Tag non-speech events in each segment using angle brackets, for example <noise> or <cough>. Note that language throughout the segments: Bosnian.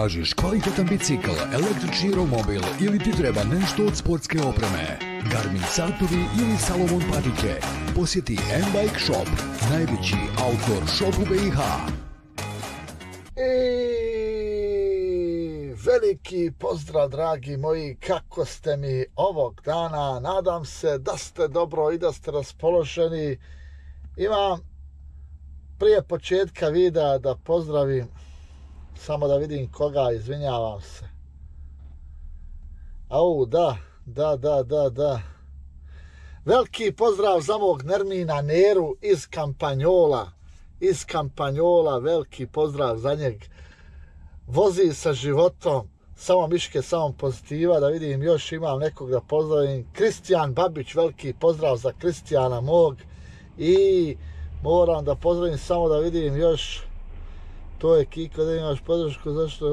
Tražiš kvalitetan bicikl, električni romobil ili ti treba nešto od sportske opreme? Garmin satovi ili Salomon patike? Posjeti M-Bike Shop, najveći outdoor shop u BiH. I e, veliki pozdrav, dragi moji, kako ste mi ovog dana? Nadam se da ste dobro i da ste raspoloženi. Imam prije početka videa da pozdravim, samo da vidim koga, izvinjavam se. Au, da, da, da, da, da. Veliki pozdrav za mog Nermina Neru iz Kampanjola. Iz Kampanjola, veliki pozdrav za njeg. Vozi sa životom, samo miške, samo pozitiva, da vidim još imam nekog da pozdravim. Kristijan Babić, veliki pozdrav za Kristijana mog. I moram da pozdravim samo da vidim još to je Kiko da imaš podršku zašto?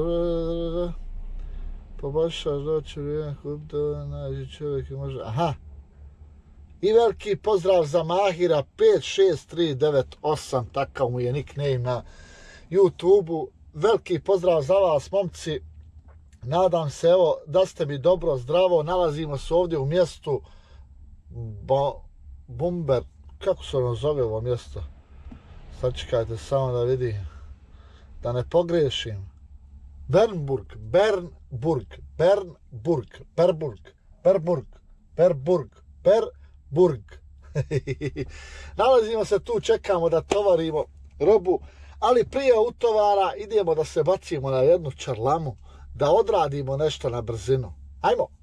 Poboljšaš pa doći vrijeme kup da nađi čovjek i može. Aha. I veliki pozdrav za Mahira 56398 takav mu je nickname na youtube veliki pozdrav za vas momci. Nadam se evo da ste mi dobro zdravo. Nalazimo se ovdje u mjestu Bo, Bumber. Kako se ono zove ovo mjesto? Sad čekajte samo da vidim. Da ne pogrešim. Bernburg, Bernburg, Bernburg, Berburg, Berburg, Berburg, Berburg. <laughs> Nalazimo se tu, čekamo da tovarimo robu, ali prije utovara idemo da se bacimo na jednu čarlamu, da odradimo nešto na brzinu. Ajmo!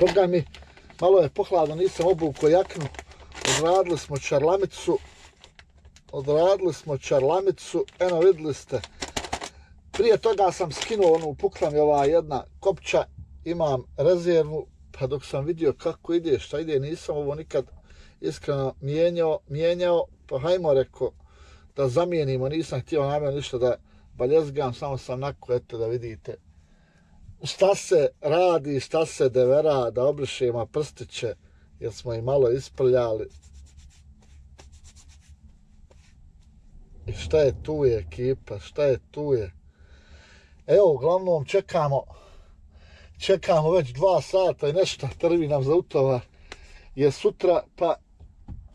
Boga mi, malo je pohladno, nisam obukao jaknu. Odradili smo čarlamicu. Odradili smo čarlamicu. Eno, vidjeli ste. Prije toga sam skinuo onu, pukla mi ova jedna kopča. Imam rezervu, pa dok sam vidio kako ide, šta ide, nisam ovo nikad iskreno mijenjao, mijenjao, pa hajmo reko da zamijenimo, nisam htio namjerno ništa da baljezgam, samo sam nako, eto da vidite šta se radi, šta se devera, da obrišemo prstiće, jer smo i malo isprljali. I šta je tu je ekipa, šta je tu je? Evo, uglavnom čekamo, čekamo već dva sata i nešto trvi nam za utova je sutra, pa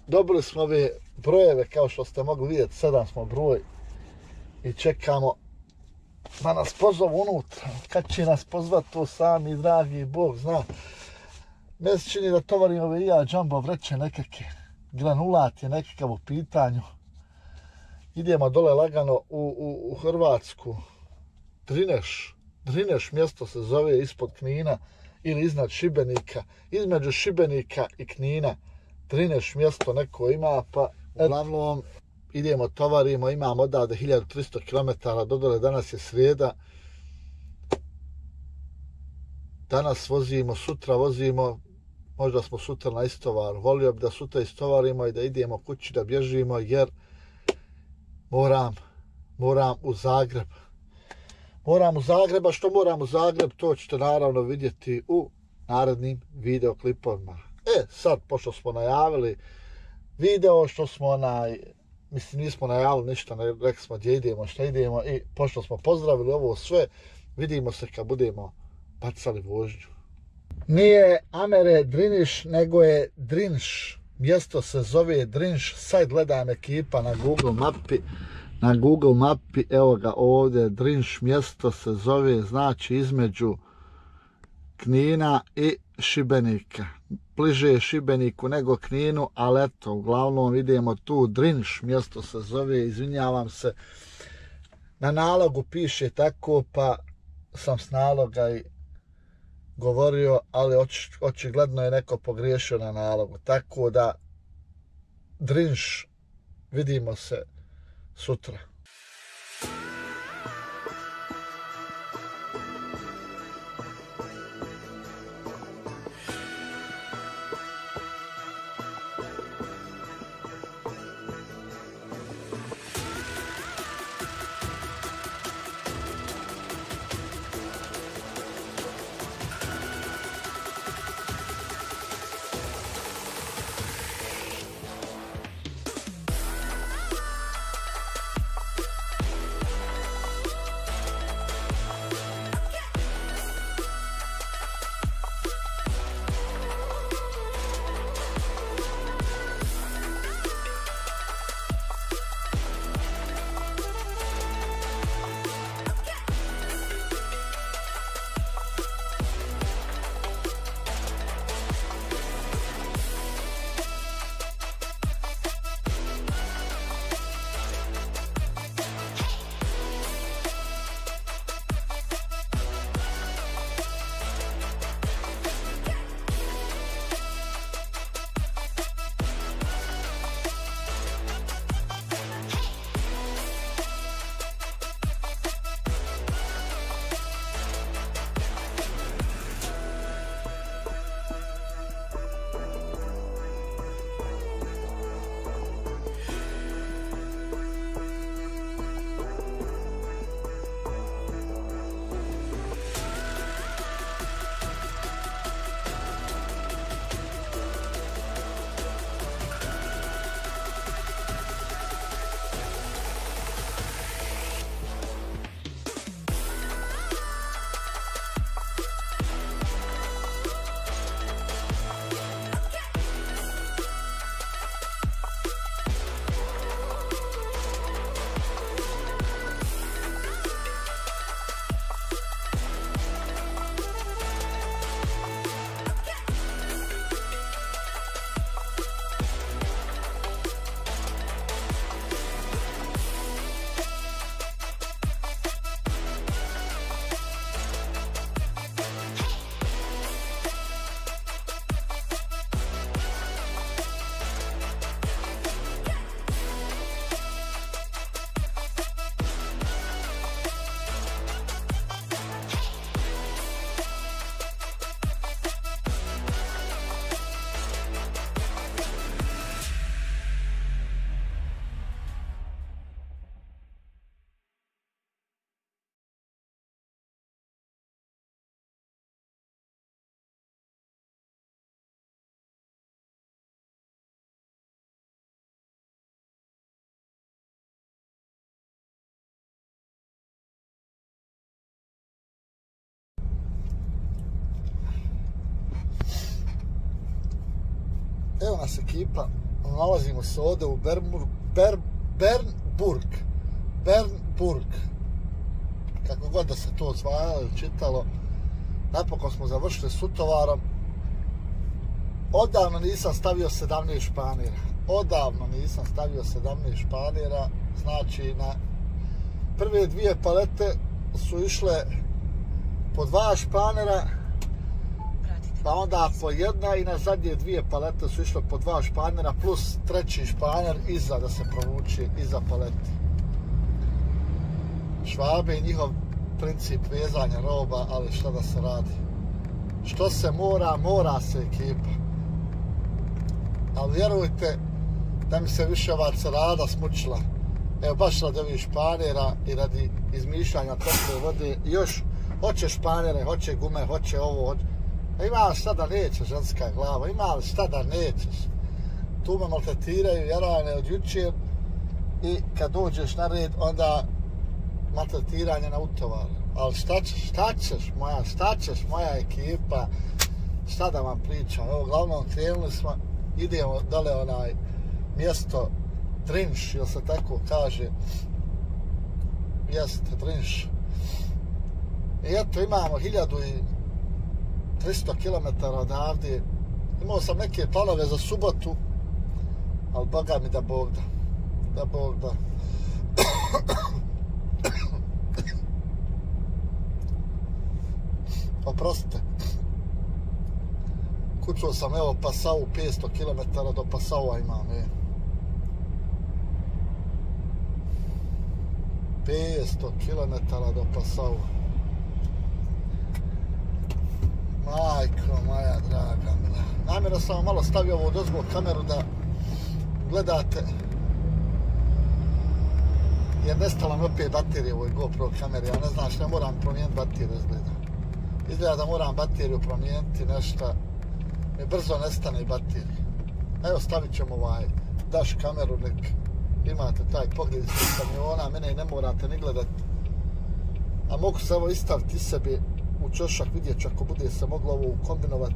dobili smo ove brojeve, kao što ste mogli vidjeti, sedam smo broj i čekamo da nas pozovu unutra. Kad će nas pozvat to sami, dragi Bog zna. Me se čini da tovarim ove ja džambo vreće nekakve. Granulat je nekakav u pitanju. Idemo dole lagano u, u, u Hrvatsku. Drineš. Drineš mjesto se zove ispod Knina ili iznad Šibenika. Između Šibenika i Knina. Drineš mjesto neko ima, pa uglavnom idemo, tovarimo, imamo odavde 1300 km, dodale danas je srijeda. Danas vozimo, sutra vozimo, možda smo sutra na istovar. Volio bi da sutra istovarimo i da idemo kući da bježimo, jer moram, moram u Zagreb. Moram u Zagreb, a što moram u Zagreb, to ćete naravno vidjeti u narednim videoklipovima. E, sad, pošto smo najavili video što smo na mislim, nismo najavili ništa, ne, rekli smo gdje idemo, šta idemo i pošto smo pozdravili ovo sve, vidimo se kad budemo bacali vožnju. Nije Amere Driniš, nego je Drinš. Mjesto se zove Drinš, sad gledam ekipa na Google mapi. Na Google mapi, evo ga ovdje, Drinš mjesto se zove, znači između Knina i Šibenika. Bliže Šibeniku nego Kninu, ali eto, uglavnom idemo tu, Drinš, mjesto se zove, izvinjavam se, na nalogu piše tako, pa sam s naloga i govorio, ali oč, očigledno je neko pogriješio na nalogu, tako da Drinš, vidimo se sutra. Evo nas ekipa, nalazimo se ovde u Bernburg, Ber, Bernburg, Bernburg, kako god da se to zvajalo ili čitalo, napokon smo završili s utovarom. Odavno nisam stavio 17 španira. Odavno nisam stavio 17 španira. Znači, na prve dvije palete su išle po dva španera, pa onda po jedna i na zadnje dvije palete su išle po dva španera plus treći španer iza da se provuče iza palete. Švabe i njihov princip vezanja roba, ali šta da se radi? Što se mora, mora se ekipa. Ali vjerujte da mi se više ova cerada smučila. Evo baš radi ovih španera i radi izmišljanja tople vode. Još hoće španere, hoće gume, hoće ovo. Hoće... A ima li šta da neće ženska glava? Ima li šta da nećeš? Tu me maltretiraju jarane od jučer i kad dođeš na red onda maltretiranje na utovaru. Ali šta ćeš, šta ćeš moja, šta ćeš moja ekipa, šta da vam pričam. Evo, glavnom krenuli smo, idemo dole onaj mjesto Drinš, ili se tako kaže. Jeste, Drinš. I eto, imamo 300 km odavde. Imao sam neke planove za subotu, ali boga mi da Bog da. Da Bog da. <coughs> Oprostite. Kućuo sam, evo, Pasau, 500 km do Pasaua imam, je. 500 km do Pasaua. Majko moja draga mila. Namjerno sam malo stavio ovu dozgo kameru da gledate. Jer nestala mi opet baterija ovoj GoPro kameri. Ja ne znam što moram promijeniti bateriju izgleda. Izgleda da moram bateriju promijeniti nešto. Mi brzo nestane baterija. Evo stavit ćemo ovaj daš kameru nek imate taj pogled iz kamiona, mene ne morate ni gledati. A mogu se evo istaviti sebi u čošak, vidjet ću ako bude se moglo ovo kombinovat.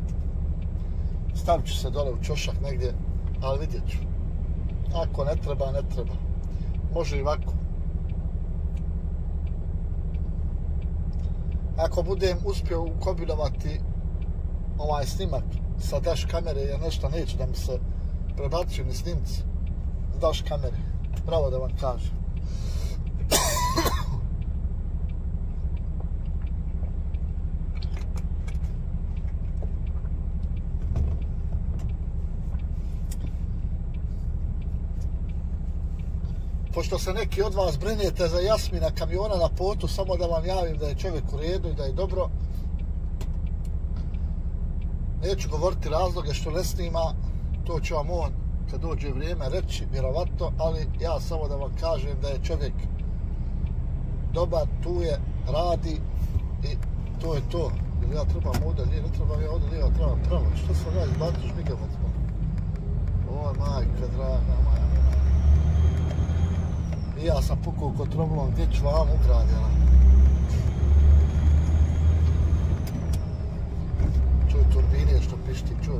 Stavit ću se dole u čošak negdje, ali vidjet ću. Ako ne treba, ne treba. Može i ovako. Ako budem uspio ukombinovati ovaj snimak sa dash kamere, ja nešto neću da mi se prebacuju ni snimci dash kamere pravo da vam kažem. Pošto se neki od vas brinete za Jasmina kamiona na potu, samo da vam javim da je čovjek u redu i da je dobro. Neću govoriti razloge što ne snima, to će vam on kad dođe vrijeme reći, vjerovatno, ali ja samo da vam kažem da je čovjek dobar, tu je, radi i to je to. Ili ja trebam ovdje, nije, ne trebam ja ovdje, ja trebam pravo. Što sam ja izbatiš migavat? Oj, majka, draga, majka. I ja sam pukao kod tromlom, gdje ću vam ugradila? Čuj turbine što pišti, čuj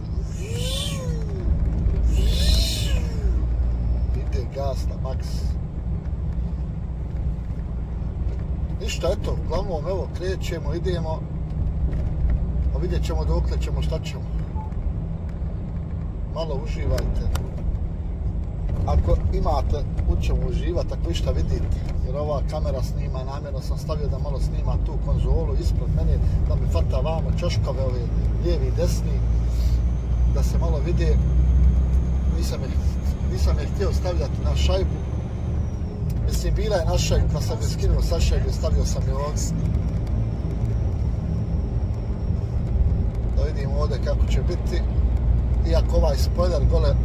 ide gas na maks. Ništa, eto, uglavnom, evo, krećemo, idemo. A vidjet ćemo dok ćemo, šta ćemo. Malo uživajte. Ako imate u čemu uživati, ako išta vidite, jer ova kamera snima, namjerno sam stavio da malo snima tu konzolu ispred mene, da mi fata vamo češkove ove lijevi i desni, da se malo vidi. Nisam je nisam je htio stavljati na šajbu. Mislim, bila je na šajbu, pa sam je skinuo sa šajbu stavio sam je ovdje. Da vidim ovdje kako će biti. Iako ovaj spoiler gole,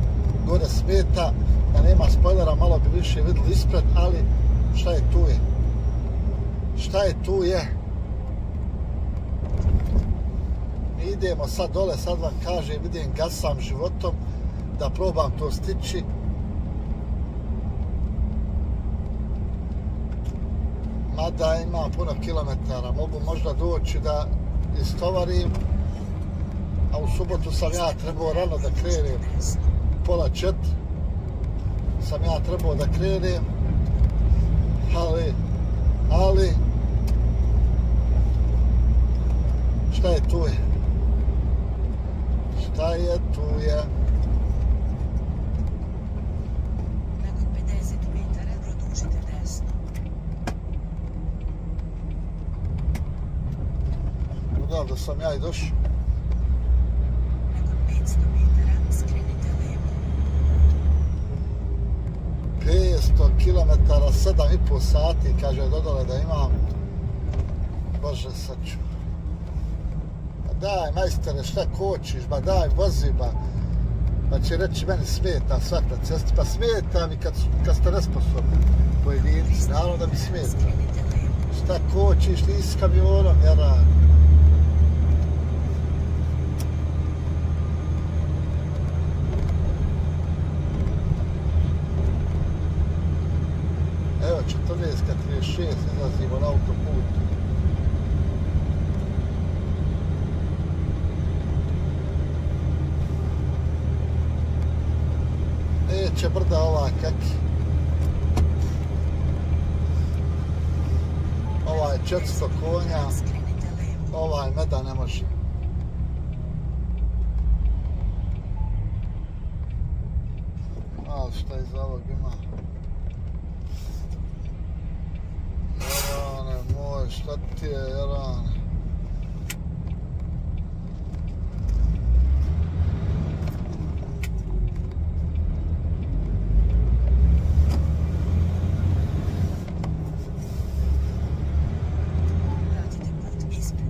gore smeta, da nema spoilera, malo bi više vidjeli ispred, ali šta je tu je? Šta je tu je? Mi idemo sad dole, sad vam kažem, idem gasam životom, da probam to stići. Mada ima puno kilometara, mogu možda doći da istovarim a u subotu sam ja trebao rano da krenem pola čet sam ja trebao da krenem ali ali šta je tu je? Šta je tu je? Nakon 50 metara sam ja i došao. km, 7,5 sati, kaže, dodale da imam. Bože, sad ću. Ba daj, majstere, šta kočiš, ba daj, vozi, ba. Pa će reći, meni smeta sva ta cesta. Pa smeta mi kad, kad ste nesposobni pojedinci, naravno da mi smeta. Šta kočiš, ti s kamionom, jara. Ja 14.36 izlazimo na autoput. Neće brda ova kak. je 400 konja, ovaj meda ne može. Ali što iz ovog ima? Moj, šta ti je, Jarane? Vratite put ispred.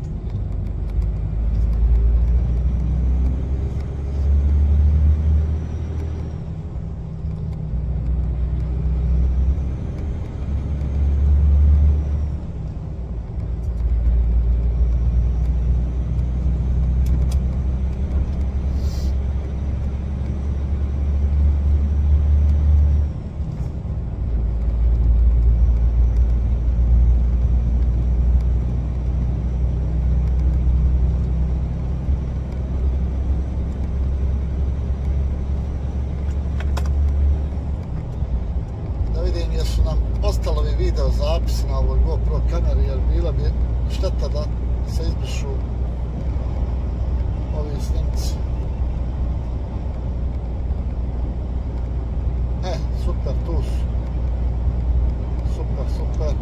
da vidim jesu nam ostalo mi video zapis na ovoj GoPro kameri jer bila bi šteta da se izbrišu ovi snimci. E, super, tu su. Super, super.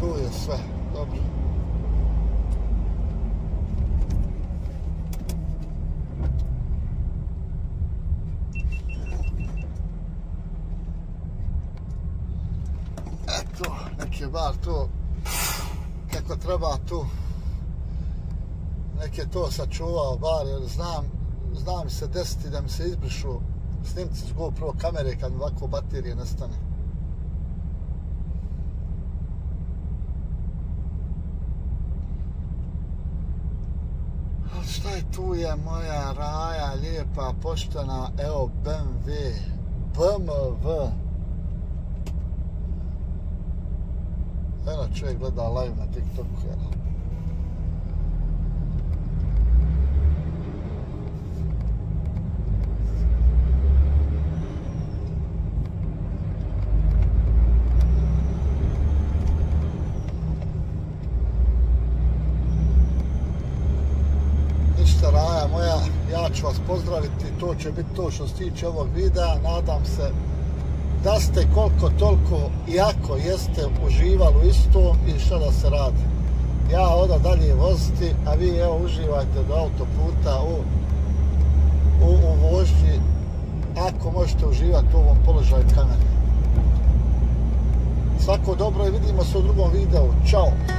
Tu je sve, dobro. Je bar to kako treba tu nek je to sačuvao bar jer znam znam se desiti da mi se izbrišu snimci s GoPro kamere kad mi ovako baterije nestane. Šta je tu je moja raja lijepa, poštena, evo BMW, BMW. Ena, čovjek gleda live na TikToku, eno. Ništa raja moja, ja ću vas pozdraviti, to će biti to što se tiče ovog videa, nadam se da ste koliko toliko, iako jeste uživali u istom i šta da se radi. Ja oda dalje voziti, a vi evo uživajte do autoputa u, u, u vožnji, ako možete uživati u ovom položaju kamere. Svako dobro i vidimo se u drugom videu. Ćao!